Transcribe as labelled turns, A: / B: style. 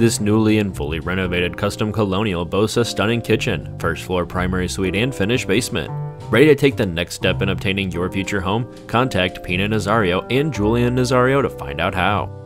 A: This newly and fully renovated custom colonial boasts a stunning kitchen, first floor primary suite, and finished basement. Ready to take the next step in obtaining your future home? Contact Pina Nazario and Julian Nazario to find out how.